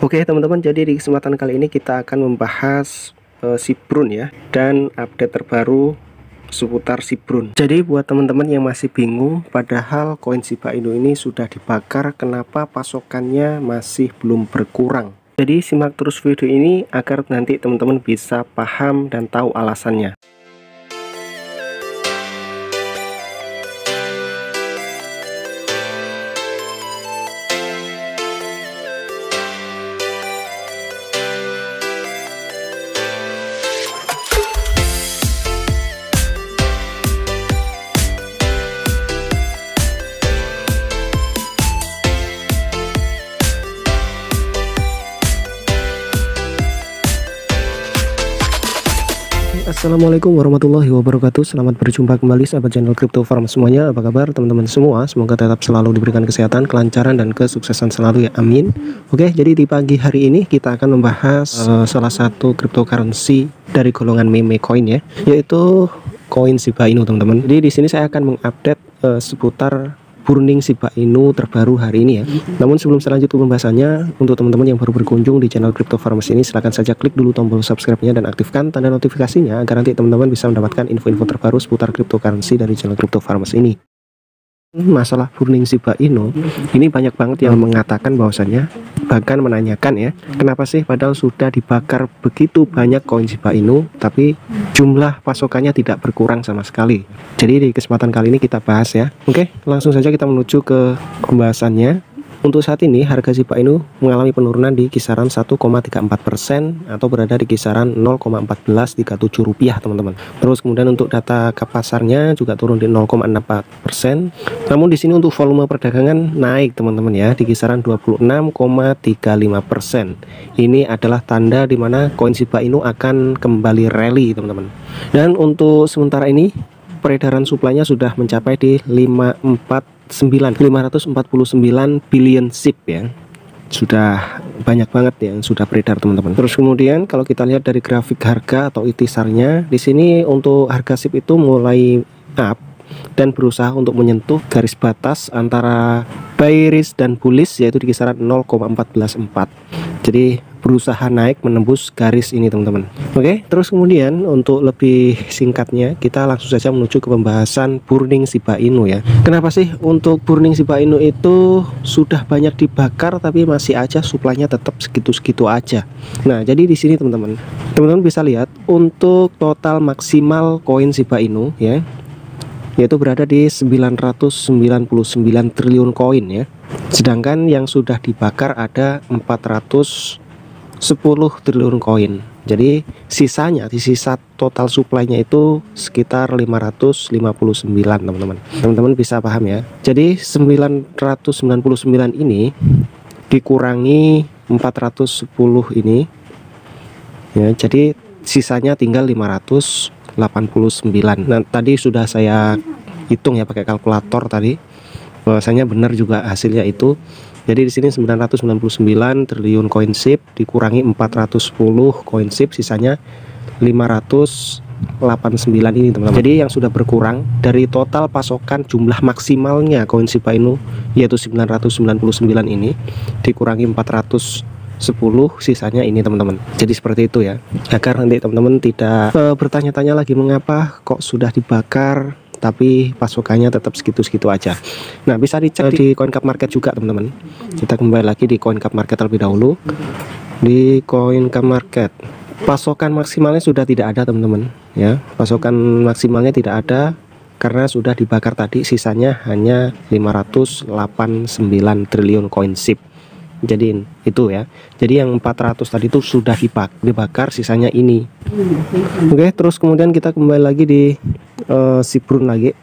Oke teman-teman jadi di kesempatan kali ini kita akan membahas uh, Sibrun ya dan update terbaru seputar Sibrun jadi buat teman-teman yang masih bingung padahal koin Shiba Inu ini sudah dibakar kenapa pasokannya masih belum berkurang? Jadi simak terus video ini agar nanti teman-teman bisa paham dan tahu alasannya Assalamualaikum warahmatullahi wabarakatuh. Selamat berjumpa kembali sahabat channel Crypto Farm semuanya. Apa kabar teman-teman semua? Semoga tetap selalu diberikan kesehatan, kelancaran, dan kesuksesan selalu ya. Amin. Oke jadi di pagi hari ini kita akan membahas uh, Salah satu cryptocurrency dari golongan meme coin ya Yaitu koin Shiba Inu teman-teman. Jadi di sini saya akan mengupdate uh, seputar burning Shiba Inu terbaru hari ini ya. Namun sebelum selanjut pembahasannya, untuk teman-teman yang baru berkunjung di channel Crypto Farmers ini, silahkan saja klik dulu tombol subscribe-nya dan aktifkan tanda notifikasinya agar nanti teman-teman bisa mendapatkan info-info terbaru seputar cryptocurrency dari channel Crypto Farmers ini masalah burning Shiba Inu ini banyak banget yang mengatakan bahwasannya bahkan menanyakan ya kenapa sih padahal sudah dibakar begitu banyak koin Shiba Inu tapi jumlah pasokannya tidak berkurang sama sekali. Jadi di kesempatan kali ini kita bahas ya. Oke langsung saja kita menuju ke pembahasannya untuk saat ini harga Shiba Inu mengalami penurunan di kisaran 1,34% atau berada di kisaran 0,1437 rupiah teman-teman. Terus kemudian untuk data ke pasarnya juga turun di 0,64%. Namun di sini untuk volume perdagangan naik teman-teman ya di kisaran 26,35%. Ini adalah tanda di mana koin Shiba Inu akan kembali rally teman-teman. Dan untuk sementara ini peredaran suplainya sudah mencapai di 54 549 billion SIP ya sudah banyak banget yang sudah beredar teman-teman. Terus kemudian kalau kita lihat dari grafik harga atau itisarnya, di sini untuk harga SIP itu mulai up dan berusaha untuk menyentuh garis batas antara bearish dan bullish yaitu di kisaran 0,144. Jadi berusaha naik menembus garis ini teman-teman. Oke terus kemudian untuk lebih singkatnya kita langsung saja menuju ke pembahasan burning Shiba Inu ya. Kenapa sih untuk burning Shiba Inu itu sudah banyak dibakar tapi masih aja suplainya tetap segitu-segitu aja? Nah jadi di sini teman-teman teman-teman bisa lihat untuk total maksimal koin Shiba Inu ya yaitu berada di 999 triliun koin ya. Sedangkan yang sudah dibakar ada 400 10 triliun koin. Jadi sisanya di sisa total suplainya itu sekitar 559 teman-teman. Teman-teman bisa paham ya. Jadi 999 ini dikurangi 410 ini. Ya jadi sisanya tinggal 589 nah tadi sudah saya hitung ya pakai kalkulator tadi. Bahwasanya benar juga hasilnya itu jadi di sini 999 triliun koin SIP dikurangi 410 koin SIP sisanya 589 ini teman-teman. Jadi yang sudah berkurang dari total pasokan jumlah maksimalnya koin SIP Inu yaitu 999 ini dikurangi 410 sisanya ini teman-teman jadi seperti itu ya agar nanti teman-teman tidak uh, bertanya-tanya lagi mengapa kok sudah dibakar tapi pasokannya tetap segitu-segitu aja. Nah bisa dicek di CoinCap Market juga teman-teman. Kita kembali lagi di CoinCap Market terlebih dahulu. Di CoinCap Market pasokan maksimalnya sudah tidak ada teman-teman ya. Pasokan maksimalnya tidak ada karena sudah dibakar tadi sisanya hanya 589 triliun koin SIP. Jadi itu ya. Jadi yang 400 tadi itu sudah dibakar sisanya ini. Oke terus kemudian kita kembali lagi di uh, lagi.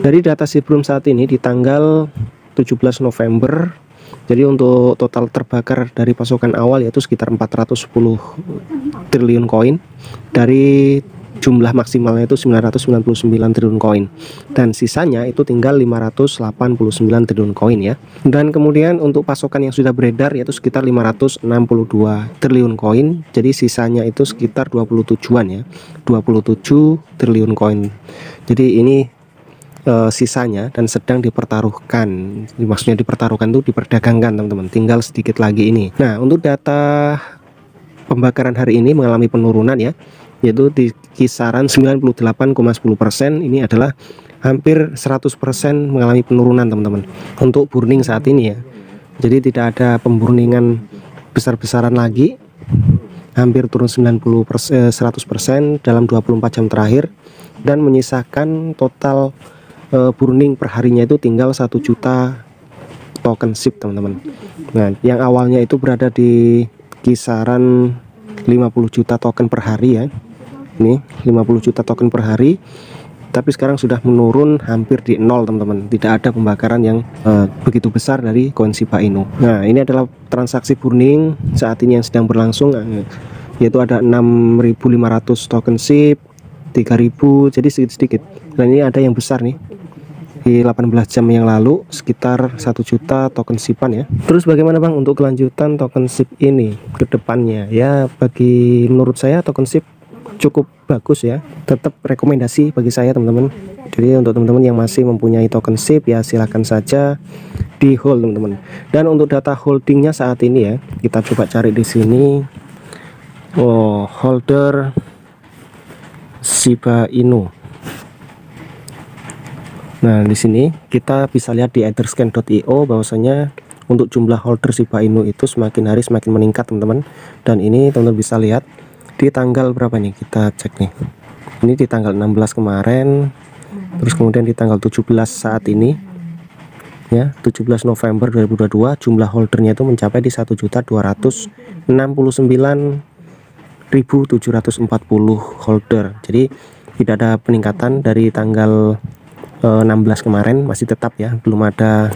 Dari data Sibrun saat ini di tanggal 17 November jadi untuk total terbakar dari pasokan awal yaitu sekitar 410 triliun koin dari jumlah maksimalnya itu 999 triliun koin. Dan sisanya itu tinggal 589 triliun koin ya. Dan kemudian untuk pasokan yang sudah beredar yaitu sekitar 562 triliun koin. Jadi sisanya itu sekitar 27-an ya. 27 triliun koin. Jadi ini uh, sisanya dan sedang dipertaruhkan. Maksudnya dipertaruhkan itu diperdagangkan teman-teman. Tinggal sedikit lagi ini. Nah untuk data pembakaran hari ini mengalami penurunan ya yaitu di kisaran 98,10% ini adalah hampir 100% mengalami penurunan teman-teman untuk burning saat ini ya. Jadi tidak ada pemburningan besar-besaran lagi. Hampir turun 90 100% dalam 24 jam terakhir. Dan menyisakan total uh, burning perharinya itu tinggal satu juta token SIP teman-teman. Nah yang awalnya itu berada di kisaran 50 juta token per hari ya ini 50 juta token per hari tapi sekarang sudah menurun hampir di nol teman-teman. Tidak ada pembakaran yang uh, begitu besar dari koin Shiba Inu. Nah ini adalah transaksi burning saat ini yang sedang berlangsung uh, yaitu ada 6500 token SIP 3000 jadi sedikit-sedikit. Dan ini ada yang besar nih. Di 18 jam yang lalu sekitar 1 juta token sipan ya. Terus bagaimana bang untuk kelanjutan token sip ini ke depannya? Ya bagi menurut saya token sip cukup bagus ya. Tetap rekomendasi bagi saya teman-teman. Jadi untuk teman-teman yang masih mempunyai token sip ya silahkan saja di hold teman-teman. Dan untuk data holdingnya saat ini ya kita coba cari di sini. Oh holder Shiba Inu. Nah, di sini kita bisa lihat di etherscan.io bahwasanya untuk jumlah holder Shiba Inu itu semakin hari semakin meningkat, teman-teman. Dan ini teman-teman bisa lihat di tanggal berapa nih? Kita cek nih. Ini di tanggal 16 kemarin. Terus kemudian di tanggal 17 saat ini. Ya, 17 November 2022 jumlah holdernya itu mencapai di 1.269.740 holder. Jadi tidak ada peningkatan dari tanggal 16 eh, kemarin masih tetap ya belum ada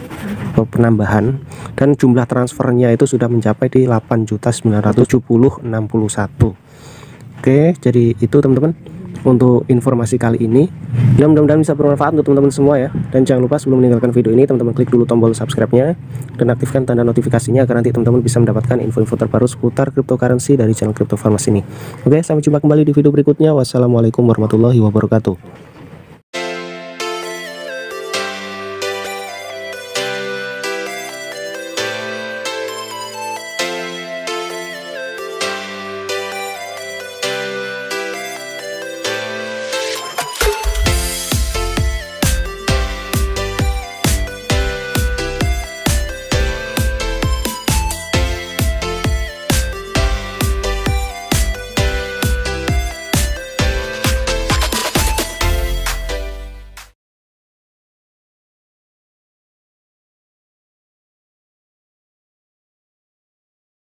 penambahan dan jumlah transfernya itu sudah mencapai di 8.970.61 oke jadi itu teman-teman untuk informasi kali ini. Dan mudah-mudahan bisa bermanfaat untuk teman-teman semua ya. Dan jangan lupa sebelum meninggalkan video ini teman-teman klik dulu tombol subscribe nya dan aktifkan tanda notifikasinya agar nanti teman-teman bisa mendapatkan info-info terbaru seputar cryptocurrency dari channel Crypto Farmers ini. Oke sampai jumpa kembali di video berikutnya. Wassalamualaikum warahmatullahi wabarakatuh